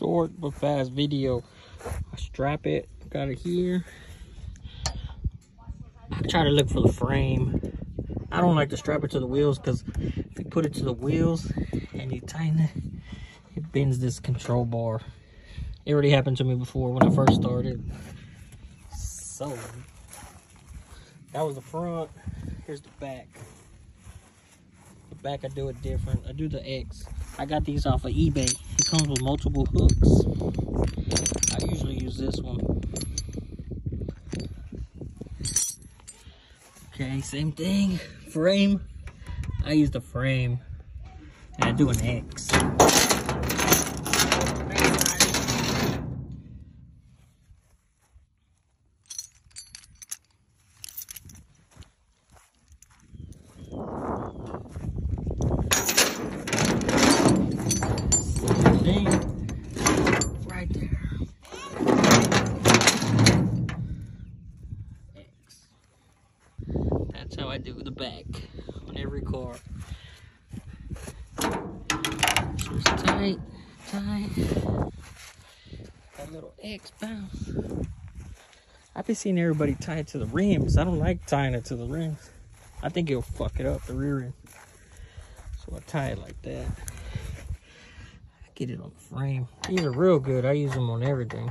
short but fast video. I strap it, got it here. I try to look for the frame. I don't like to strap it to the wheels because if you put it to the wheels and you tighten it, it bends this control bar. It already happened to me before when I first started. So, that was the front. Here's the back. The back, I do it different. I do the X. I got these off of eBay. Comes with multiple hooks. I usually use this one. Okay, same thing. Frame. I use the frame. And I do an X. Thing right there. X. That's how I do the back on every car. Just tight, tight. That little X bounce. I've been seeing everybody tie it to the rims. I don't like tying it to the rims. I think it'll fuck it up, the rear end. So I tie it like that. Get it on the frame. These are real good. I use them on everything.